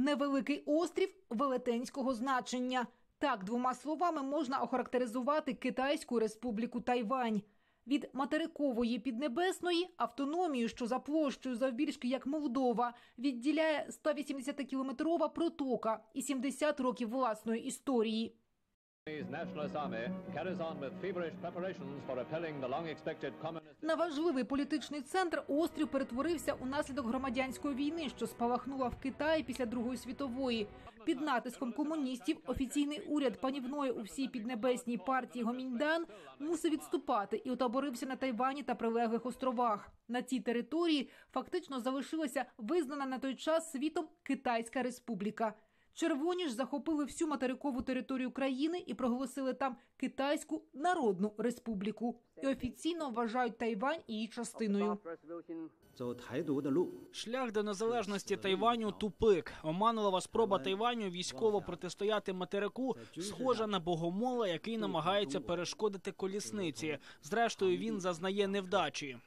невеликий острів велетенського значення. Так двома словами можна охарактеризувати Китайську республіку Тайвань. Від материкової піднебесної автономію, що за площею завбільшки як Молдова, відділяє 180-кілометрова протока і 70 років власної історії. На важливий політичний центр острів перетворився унаслідок громадянської війни, що спалахнула в Китаї після Другої світової. Під натиском комуністів офіційний уряд панівної у всій піднебесній партії Гоміньдан мусив відступати і отаборився на Тайвані та прилеглих островах. На цій території фактично залишилася визнана на той час світом Китайська республіка. Червоні ж захопили всю материкову територію країни і проголосили там Китайську Народну Республіку і офіційно вважають Тайвань її частиною. Шлях до незалежності Тайваню тупик. Оманлива спроба Тайваню військово протистояти материку, схожа на богомола, який намагається перешкодити колісниці. Зрештою він зазнає невдачі.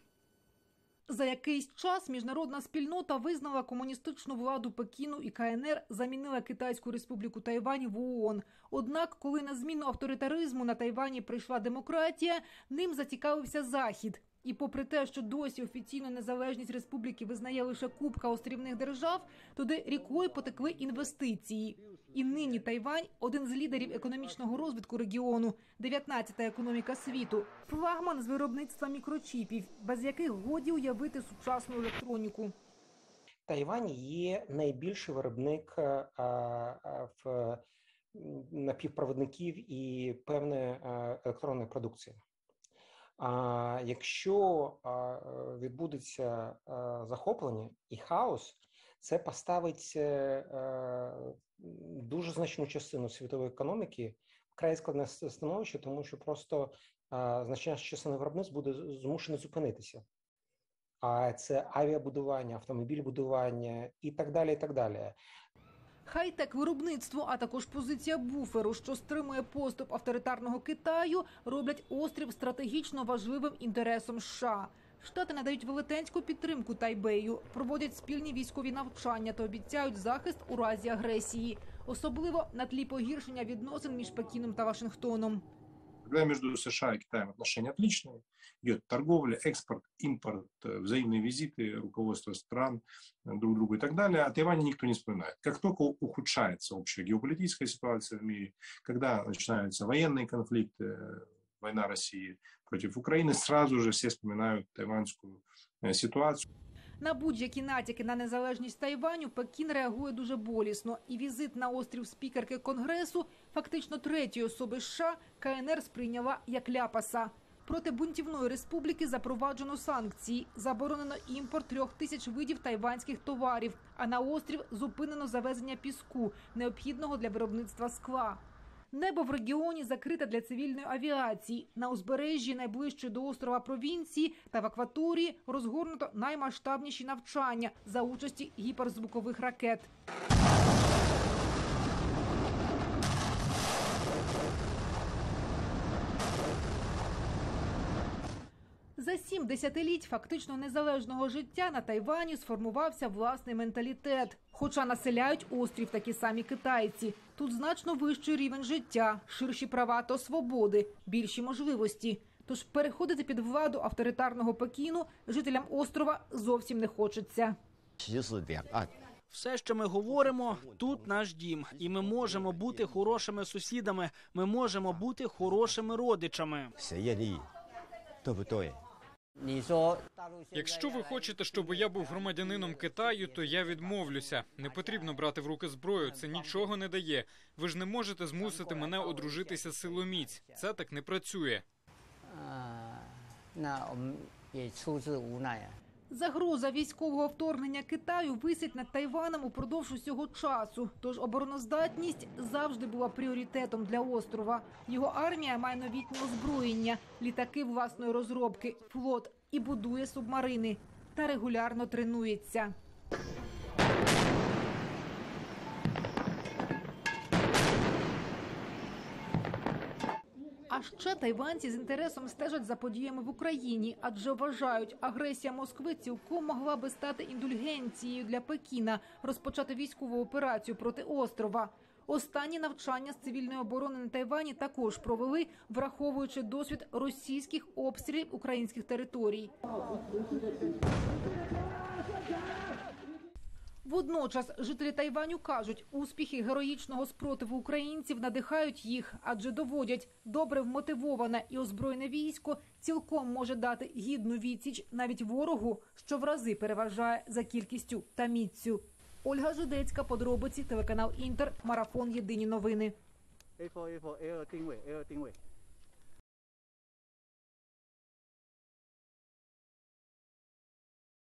За якийсь час міжнародна спільнота визнала комуністичну владу Пекіну і КНР замінила Китайську республіку Тайвань в ООН. Однак, коли на зміну авторитаризму на Тайвані прийшла демократія, ним зацікавився Захід. І попри те, що досі офіційно незалежність республіки визнає лише купка острівних держав, туди рікою потекли інвестиції. І нині Тайвань один з лідерів економічного розвитку регіону, 19-та економіка світу, флагман з виробництва мікрочіпів, без яких годі уявити сучасну електроніку. Тайвань є найбільший виробник е, е, в м, напівпровідників і певної е, електронної продукції. А якщо відбудеться захоплення і хаос, це поставить е, е, дуже значну частину світової економіки в край складне становище, тому що просто значна частина виробництв буде змушена зупинитися. А це авіабудування, автомобільбудування і так далі. І так далі. Хай-тек виробництво, а також позиція буферу, що стримує поступ авторитарного Китаю, роблять острів стратегічно важливим інтересом США. Штати надають велетенську підтримку Тайбею, проводять спільні військові навчання та обіцяють захист у разі агресії, особливо на тлі погіршення відносин між Пекіном та Вашингтоном. Когда между США и Китаем отношения отличные, идет торговля, экспорт, импорт, э, взаимные визиты руководства стран э, друг другу и так далее, о Тайване никто не вспоминает. Как только ухудшается общая геополитическая ситуация в мире, когда начинаются военные конфликты, э, война России против Украины, сразу же все вспоминают тайваньскую ситуацию. На будь-які натяки на незалежність Тайваню Пекін реагує дуже болісно. І візит на острів спікерки Конгресу, фактично третьої особи США, КНР сприйняла як ляпаса. Проти бунтівної республіки запроваджено санкції. Заборонено імпорт трьох тисяч видів тайванських товарів. А на острів зупинено завезення піску, необхідного для виробництва скла. Небо в регіоні закрите для цивільної авіації. На узбережжі найближче до острова провінції та в акваторії розгорнуто наймасштабніші навчання за участі гіперзвукових ракет. за сім десятиліть фактично незалежного життя на Тайвані сформувався власний менталітет. Хоча населяють острів такі самі китайці. Тут значно вищий рівень життя, ширші права та свободи, більші можливості. Тож переходити під владу авторитарного Пекіну жителям острова зовсім не хочеться. Все, що ми говоримо, тут наш дім, і ми можемо бути хорошими сусідами. Ми можемо бути хорошими родичами. Тобто Якщо ви хочете, щоб я був громадянином Китаю, то я відмовлюся. Не потрібно брати в руки зброю. Це нічого не дає. Ви ж не можете змусити мене одружитися силоміць. Це так не працює. Загроза військового вторгнення Китаю висить над Тайваном упродовж усього часу. Тож обороноздатність завжди була пріоритетом для острова. Його армія має новітнє озброєння, літаки власної розробки, флот і будує субмарини та регулярно тренується. А ще тайванці з інтересом стежать за подіями в Україні, адже вважають, агресія Москви цілком могла би стати індульгенцією для Пекіна розпочати військову операцію проти острова. Останні навчання з цивільної оборони на Тайвані також провели, враховуючи досвід російських обстрілів українських територій. Водночас жителі Тайваню кажуть, успіхи героїчного спротиву українців надихають їх, адже доводять добре вмотивоване і озброєне військо цілком може дати гідну відсіч навіть ворогу, що в рази переважає за кількістю та міцю. Ольга Жидецька, подробиці, телеканал Інтер, марафон Єдині новини.